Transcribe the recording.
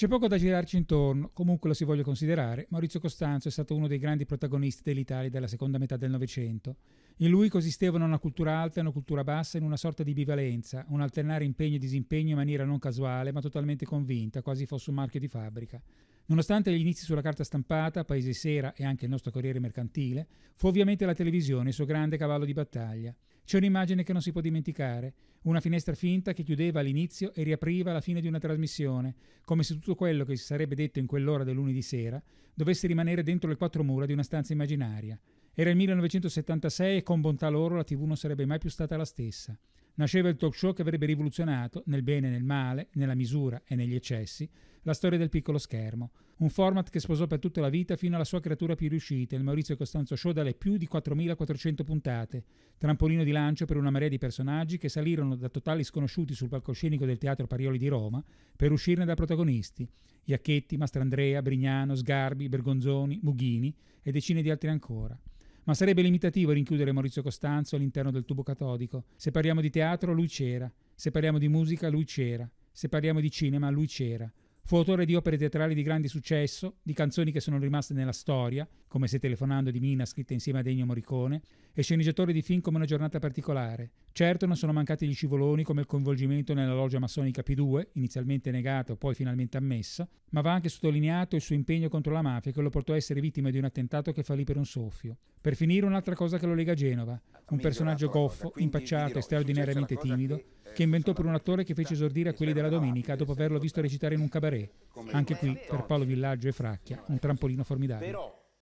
C'è poco da girarci intorno, comunque lo si voglia considerare, Maurizio Costanzo è stato uno dei grandi protagonisti dell'Italia della seconda metà del Novecento. In lui consistevano una cultura alta e una cultura bassa in una sorta di bivalenza, un alternare impegno e disimpegno in maniera non casuale ma totalmente convinta, quasi fosse un marchio di fabbrica. Nonostante gli inizi sulla carta stampata, Paese Sera e anche il nostro Corriere Mercantile, fu ovviamente la televisione il suo grande cavallo di battaglia. C'è un'immagine che non si può dimenticare, una finestra finta che chiudeva all'inizio e riapriva alla fine di una trasmissione, come se tutto quello che si sarebbe detto in quell'ora del lunedì sera dovesse rimanere dentro le quattro mura di una stanza immaginaria. Era il 1976 e con bontà loro la TV non sarebbe mai più stata la stessa. Nasceva il talk show che avrebbe rivoluzionato, nel bene e nel male, nella misura e negli eccessi, la storia del piccolo schermo. Un format che sposò per tutta la vita fino alla sua creatura più riuscita, il Maurizio Costanzo Show dalle più di 4.400 puntate, trampolino di lancio per una marea di personaggi che salirono da totali sconosciuti sul palcoscenico del Teatro Parioli di Roma per uscirne da protagonisti. Iacchetti, Mastrandrea, Brignano, Sgarbi, Bergonzoni, Mughini e decine di altri ancora. Ma sarebbe limitativo rinchiudere Maurizio Costanzo all'interno del tubo catodico. Se parliamo di teatro, lui c'era. Se parliamo di musica, lui c'era. Se parliamo di cinema, lui c'era. Fu autore di opere teatrali di grande successo, di canzoni che sono rimaste nella storia, come Se telefonando di Mina scritta insieme a Degno Morricone, e sceneggiatore di film come Una giornata particolare. Certo non sono mancati gli scivoloni come il coinvolgimento nella loggia massonica P2, inizialmente negato, poi finalmente ammesso, ma va anche sottolineato il suo impegno contro la mafia che lo portò a essere vittima di un attentato che fallì per un soffio. Per finire un'altra cosa che lo lega a Genova, un personaggio goffo, impacciato e straordinariamente timido, che inventò per un attore che fece esordire a quelli della domenica dopo averlo visto recitare in un cabaret. Anche qui, per Paolo Villaggio e Fracchia, un trampolino formidabile.